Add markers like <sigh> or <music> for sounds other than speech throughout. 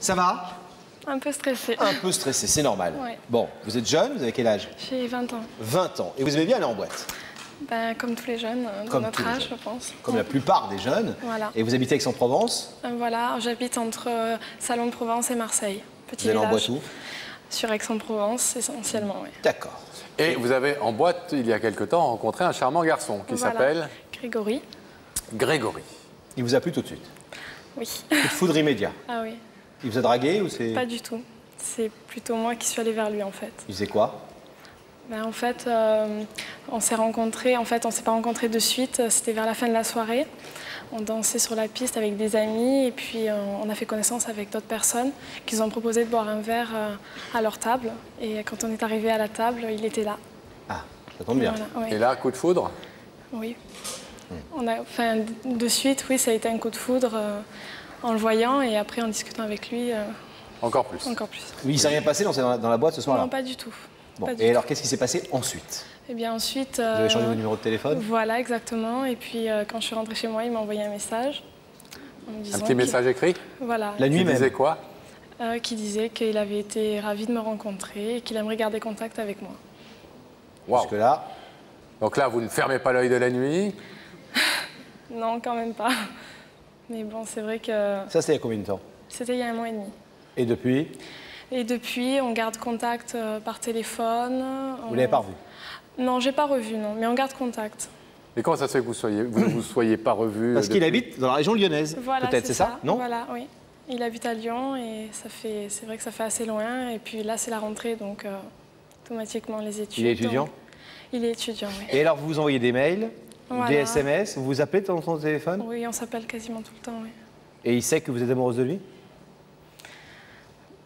Ça va Un peu stressée. Un peu stressé, c'est normal. Ouais. Bon, vous êtes jeune, vous avez quel âge J'ai 20 ans. 20 ans. Et vous aimez bien aller en boîte Ben, comme tous les jeunes euh, de Comme notre âge, jeunes. je pense. Comme la plupart des jeunes. Voilà. Et vous habitez Aix-en-Provence Euh, Voilà, j'habite entre euh, Salon de Provence et Marseille. Petit Vous allez en boîte où Sur Aix-en-Provence, essentiellement, oui. D'accord. Et vous avez en boîte, il y a quelque temps, rencontré un charmant garçon qui Voilà. s'appelle Grégory Grégory. Il vous a plu tout de suite Oui. Coup de foudre immédiat. Ah oui, Il vous a dragué ou c'est... pas du tout. C'est plutôt moi qui suis allée vers lui, en fait. Il faisait quoi? Ben, en fait, euh, on s'est rencontrés. En fait, on s'est pas rencontrés de suite. C'était vers la fin de la soirée. On dansait sur la piste avec des amis et puis euh, on a fait connaissance avec d'autres personnes qui nous ont proposé de boire un verre euh, à leur table. Et quand on est arrivé à la table, il était là. Ah, ça tombe bien. Voilà, ouais. Et là, coup de foudre? Oui. On a, enfin, de suite, oui, ça a été un coup de foudre euh, en le voyant et après en discutant avec lui, euh, Encore plus. encore plus. Oui, il s'est rien passé dans dans la, dans la boîte ce soir-là Non, pas du tout. Bon, Pas du Et tout. alors, qu'est-ce qui s'est passé ensuite Et bien ensuite. Vous avez changé euh, vos numéros de téléphone Voilà, exactement. Et puis euh, quand je suis rentrée chez moi, il m'a envoyé un message. en me Un petit message écrit Voilà. La nuit Qui même disait quoi euh, qui disait qu'il avait été ravi de me rencontrer et qu'il aimerait garder contact avec moi. Waouh. Jusque-là, Donc là, vous ne fermez pas l'œil de la nuit. <laughs> Non, quand même pas. Mais bon, c'est vrai que ça c'était il y a combien de temps? c'était il y a un mois et demi. Et depuis? Et depuis, on garde contact euh, par téléphone. Vous l'avez pas revu? Non, j'ai pas revu, non. Mais on garde contact. Et comment ça se fait que vous soyez, vous ne vous soyez pas revu Parce euh, qu'il depuis? habite dans la région lyonnaise. Voilà, Peut-être, c'est ça, Non? Voilà, oui. Il habite à Lyon et ça fait, c'est vrai que ça fait assez loin. Et puis là, c'est la rentrée, donc euh, automatiquement les études. Il est étudiant? donc- Il est étudiant, oui. Et alors, vous vous envoyez des mails, Voilà. des SMS, vous vous appelez de temps en temps au téléphone? Oui, on s'appelle quasiment tout le temps, oui. Et il sait que vous êtes amoureuse de lui?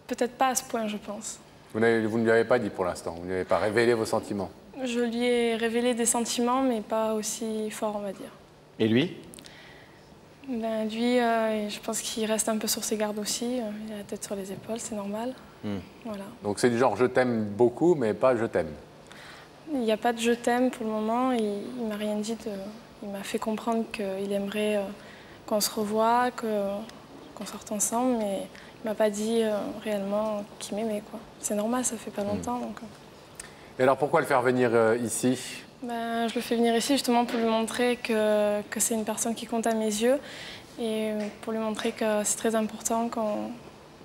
Peut-être pas à ce point, je pense. vous ne lui avez pas dit pour l'instant. Vous ne lui avez pas révélé vos sentiments? Je lui ai révélé des sentiments, mais pas aussi forts, on va dire. Et lui? Ben, lui, euh, je pense qu'il reste un peu sur ses gardes aussi. Euh, Il a la tête sur les épaules, c'est normal. Hmm. Voilà. Donc c'est du genre je t'aime beaucoup, mais pas je t'aime. Il n'y a pas de je t'aime pour le moment. Il, il m'a rien dit. De... Il m'a fait comprendre qu'il aimerait euh, qu'on se revoie, qu'on sorte ensemble, mais il m'a pas dit euh, réellement qu'il m'aimait. quoi. C'est normal, ça fait pas longtemps. Donc, euh, Et alors pourquoi le faire venir ici? Ben, je le fais venir ici justement pour lui montrer que, que c'est une personne qui compte à mes yeux et pour lui montrer que c'est très important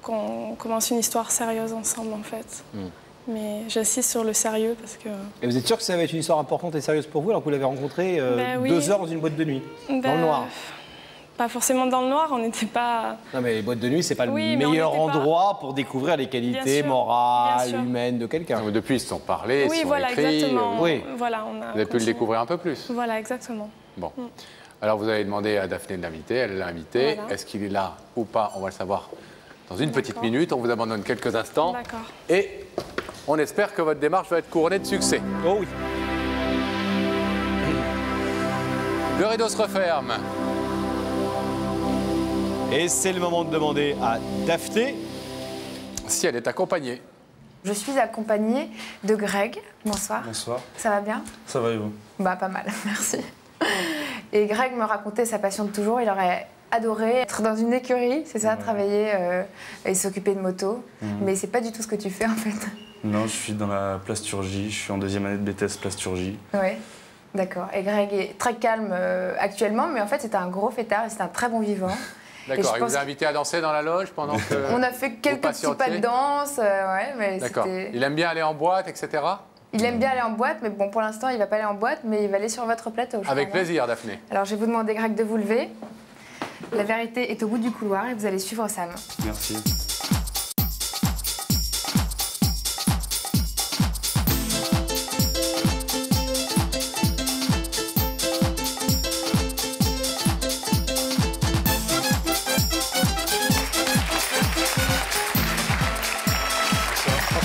qu'on commence une histoire sérieuse ensemble en fait. Mais j'insiste sur le sérieux parce que Et vous êtes sûr que ça va être une histoire importante et sérieuse pour vous alors que vous l'avez rencontré euh, Ben oui. deux heures dans une boîte de nuit Dans Ben, le noir Pas forcément dans le noir, on n'était pas. Non mais les boîtes de nuit, c'est pas Oui, le meilleur pas- endroit pour découvrir les qualités sûr, morales, humaines de quelqu'un. Depuis ils se sont ils se oui, sont voilà, écrits. exactement. euh, Oui. Voilà, on a Vous avez pu le découvrir un peu plus. Voilà, exactement. Bon. Alors vous avez demandé à Daphné de l'inviter, elle l'a invité. Voilà. Est-ce qu'il est là ou pas On va le savoir dans une petite minute. On vous abandonne quelques instants. D'accord. Et on espère que votre démarche va être couronnée de succès. Oh oui. Le rideau se referme. Et c'est le moment de demander à Daphné. Si elle est accompagnée. Je suis accompagnée de Greg. Bonsoir. Bonsoir. Ça va bien? Ça va et vous? Bah pas mal, <laughs> merci. Et Greg me racontait sa passion de toujours. Il aurait adoré être dans une écurie, c'est ça, Ouais. travailler euh, et s'occuper de moto. Mhm. Mais c'est pas du tout ce que tu fais en fait. Non, je suis dans la plasturgie. Je suis en deuxième année de BTS plasturgie. Oui. D'accord. Et Greg est très calme euh, actuellement, mais en fait c'est un gros fêtard et c'est un très bon vivant. Et D'accord. pense vous a invité à danser dans la loge pendant que. <laughs> On a fait quelques petits pas de danse, euh, ouais, mais D'accord. Il aime bien aller en boîte, etc. Il aime bien aller en boîte, mais bon, pour l'instant, il va pas aller en boîte, mais il va aller sur votre plateau. je Avec plaisir, Daphné. Alors, je vais vous demander, Greg, de vous lever. La vérité est au bout du couloir et vous allez suivre Sam. Merci.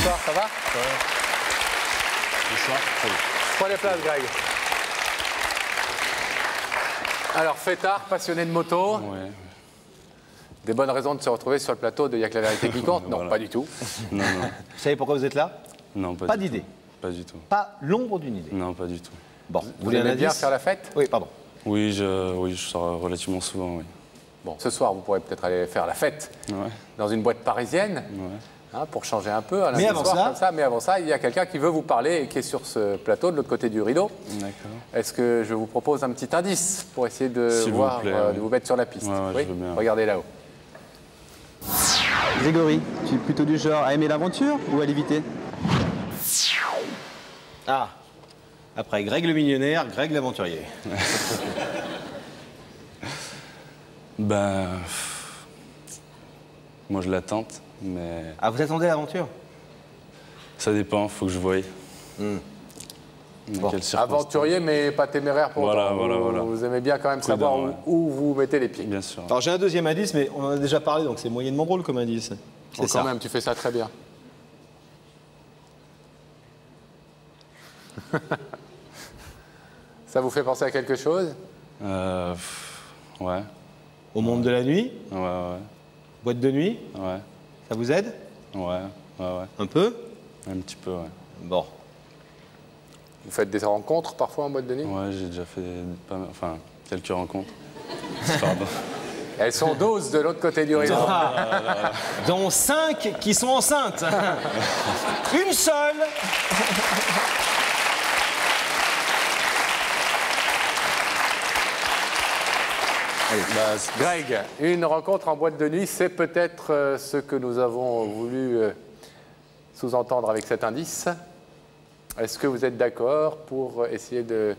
Bonsoir, ça va Bonsoir. Prenez place, Greg. Alors, fêtard, passionné de moto, Ouais. des bonnes raisons de se retrouver sur le plateau de Y'a que la vérité qui compte Non, Voilà. pas du tout. Non, non. Vous savez pourquoi vous êtes là Non, pas, Pas du d'idée. tout. Pas du tout. Pas l'ombre d'une idée. Non, pas du tout. Bon, Vous voulez aimez bien faire la fête Oui, pardon. Oui, je, oui, je sors relativement souvent, oui. Bon, ce soir, vous pourrez peut-être aller faire la fête Ouais. dans une boîte parisienne Ouais. Hein, pour changer un peu. un Mais avant soir, ça- comme Mais avant ça, il y a quelqu'un qui veut vous parler et qui est sur ce plateau de l'autre côté du rideau. D'accord. Est-ce que je vous propose un petit indice pour essayer de vous voir, plaît, euh, oui. de vous mettre sur la piste? Ouais, ouais, Oui? je veux bien. Regardez là-haut. Grégory, tu es plutôt du genre à aimer l'aventure ou à l'éviter? Ah Après Greg le millionnaire, Greg l'aventurier. <laughs> Ben. Moi, je la tente, mais Ah, vous attendez l'aventure? ça dépend, faut que je voie. Hmm. Aventurier, mais pas téméraire pour Voilà, autant. voilà, vous, voilà. vous aimez bien quand même Prudent, savoir où, ouais. où vous mettez les pieds. Bien sûr. Alors j'ai un deuxième indice, mais on en a déjà parlé, donc c'est moyennement drôle comme indice. Bon, C'est quand ça. même, tu fais ça très bien. <laughs> ça vous fait penser à quelque chose? Euh, pff, ouais, Au monde de la nuit, ouais, ouais, boîte de nuit, ouais, ça vous aide ouais, ouais, ouais. Un peu Un petit peu, ouais. Bon. Vous faites des rencontres parfois en boîte de nuit? Ouais, j'ai déjà fait pas mal- enfin, quelques rencontres. <laughs> Pardon. Elles sont doses de l'autre côté du rideau. Dont cinq qui sont enceintes. <laughs> Une seule Bah, Greg, une rencontre en boîte de nuit, c'est peut-être euh, ce que nous avons voulu euh, sous-entendre avec cet indice. Est-ce que vous êtes d'accord pour essayer de-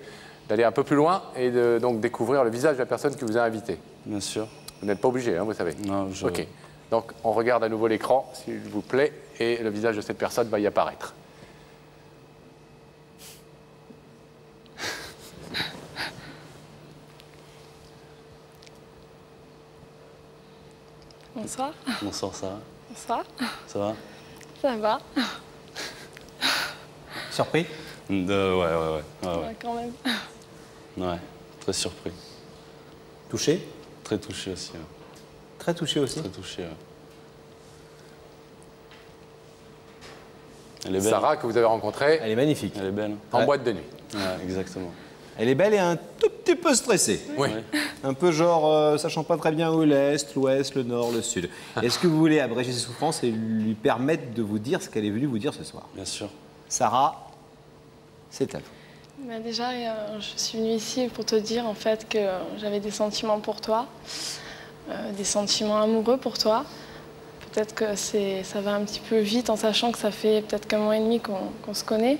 d'aller un peu plus loin et de donc découvrir le visage de la personne qui vous a invité? Bien sûr. Vous n'êtes pas obligé, hein, vous savez. Non, je. Ok. Donc on regarde à nouveau l'écran, s'il vous plaît, et le visage de cette personne va y apparaître. Bonsoir. Bonsoir, ça va Bonsoir. Ça va? Ça va Surpris? Ouais, ouais, ouais. Ouais, Ouais, Quand même. ouais. Ouais, Très surpris. Touché? Très touché aussi. ouais. Très touché aussi? Très touché, ouais. Elle est belle. Sarah, que vous avez rencontrée Elle est magnifique. Elle est belle. en Ouais. boîte de nuit. Ouais, exactement. Elle est belle et un tout petit peu stressée. Oui. Un peu genre, euh, sachant pas très bien où est l'Est, l'Ouest, le Nord, le Sud. Est-ce que vous voulez abréger ses souffrances et lui permettre de vous dire ce qu'elle est venue vous dire ce soir? Bien sûr. Sarah, c'est à vous. Bah, déjà, euh, je suis venue ici pour te dire en fait que j'avais des sentiments pour toi, euh, des sentiments amoureux pour toi. Peut-être que c'est, ça va un petit peu vite en sachant que ça fait peut-être qu'un mois et demi qu'on, qu'on se connaît.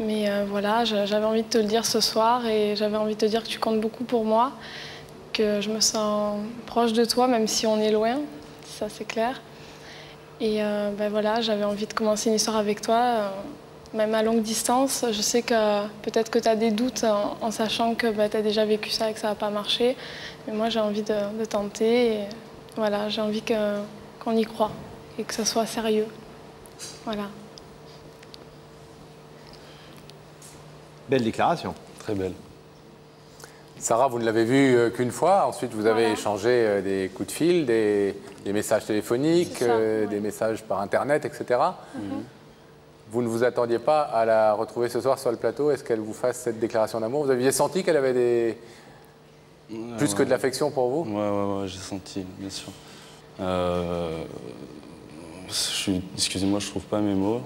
Mais euh, voilà, j'avais envie de te le dire ce soir et j'avais envie de te dire que tu comptes beaucoup pour moi, que je me sens proche de toi même si on est loin, ça c'est clair. Et euh, ben voilà, j'avais envie de commencer une histoire avec toi, euh, même à longue distance. Je sais que peut-être que tu as des doutes en, sachant que tu as déjà vécu ça et que ça n'a pas marché. Mais moi, j'ai envie de, tenter. Et voilà, j'ai envie qu'on y croit et que ça soit sérieux. Voilà. Belle déclaration. Très belle. Sarah, vous ne l'avez vue euh, qu'une fois. Ensuite, vous avez Voilà. échangé euh, des coups de fil, des, des messages téléphoniques, ça, euh, ouais. des messages par Internet, etc. Vous ne vous attendiez pas à la retrouver ce soir sur le plateau. Est-ce qu'elle vous fasse cette déclaration d'amour? Vous aviez senti qu'elle avait des... plus que de l'affection pour vous? Ouais, ouais, ouais, j'ai senti, bien sûr. Euh, je suis, excusez-moi, je trouve pas mes mots,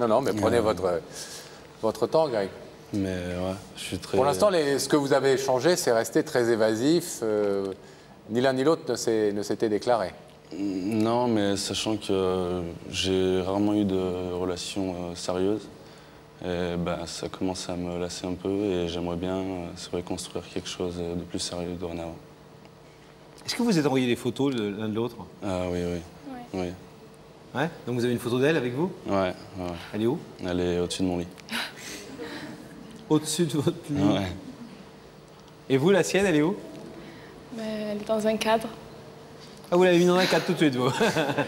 Non, non, mais prenez votre, votre temps, Greg. Mais ouais, je suis très. Pour l'instant, les- ce que vous avez échangé, c'est resté très évasif. euh, ni l'un ni l'autre ne s'est- ne s'était déclaré. Non, mais sachant que j'ai rarement eu de relations euh, sérieuses, et ben, ça commence à me lasser un peu et j'aimerais bien euh, se reconstruire quelque chose de plus sérieux dorénavant. Est-ce que vous êtes envoyé des photos de l'un de l'autre? Ah oui, oui. Oui, Ouais? Donc vous avez une photo d'elle avec vous? Ouais, ouais. Elle est où? Elle est au-dessus de mon lit. <laughs> Au-dessus de votre lit. Ouais. Et vous, la sienne, elle est où? Mais elle est dans un cadre. Ah, vous l'avez mis dans un cadre tout de suite, vous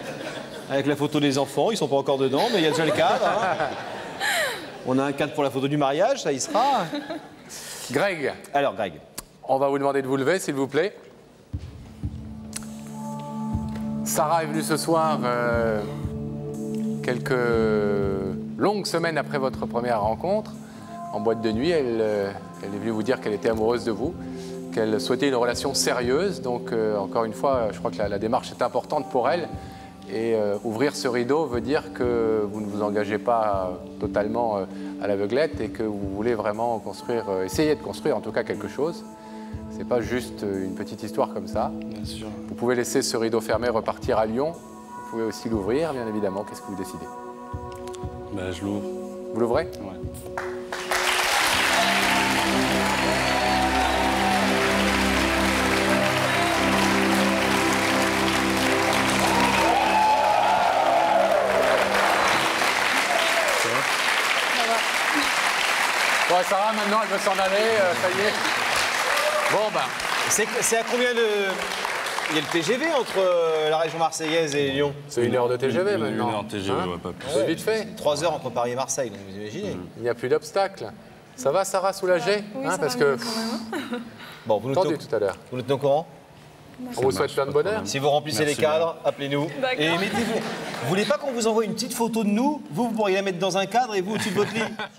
<laughs> Avec la photo des enfants, ils sont pas encore dedans, mais il y a déjà le cadre. hein. <laughs> On a un cadre pour la photo du mariage, ça y sera. Greg, Alors, Greg, on va vous demander de vous lever, s'il vous plaît. Sarah est venue ce soir euh, quelques longues semaines après votre première rencontre en boîte de nuit. Elle, euh, elle est venue vous dire qu'elle était amoureuse de vous, qu'elle souhaitait une relation sérieuse. Donc, euh, encore une fois, je crois que la, la démarche est importante pour elle. Et euh, ouvrir ce rideau veut dire que vous ne vous engagez pas totalement euh, à l'aveuglette et que vous voulez vraiment construire, euh, essayer de construire en tout cas quelque chose. C'est pas juste une petite histoire comme ça. Bien sûr. Vous pouvez laisser ce rideau fermé repartir à Lyon. Vous pouvez aussi l'ouvrir, bien évidemment. Qu'est-ce que vous décidez? Bah, je l'ouvre. Vous l'ouvrez? Ouais. Elle veut s'en aller. euh, ça y est. Bon, ben, C'est c'est à combien de. Il y a le TGV entre euh, la région marseillaise et Lyon c'est une heure de TGV Une- maintenant. Une heure TGV, Hein ouais, pas plus. C'est vite fait. Trois heures entre Paris et Marseille, donc vous imaginez. Il n'y a plus d'obstacle. Ça va, Sarah, soulagée Oui, Hein, ça Parce va que. <laughs> Bon, vous nous, tendu tenez- tout à l'heure. vous nous tenez au courant On vous souhaite plein de bonheur. Si vous remplissez Merci les cadres, appelez-nous. D'accord. Et mettez-vous. Vous voulez pas qu'on vous envoie une petite photo de nous? Vous, vous pourriez la mettre dans un cadre et vous au-dessus de votre lit <laughs>